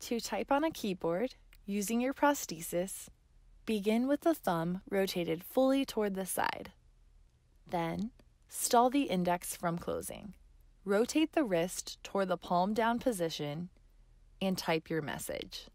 To type on a keyboard using your prosthesis, begin with the thumb rotated fully toward the side. Then, stall the index from closing. Rotate the wrist toward the palm down position and type your message.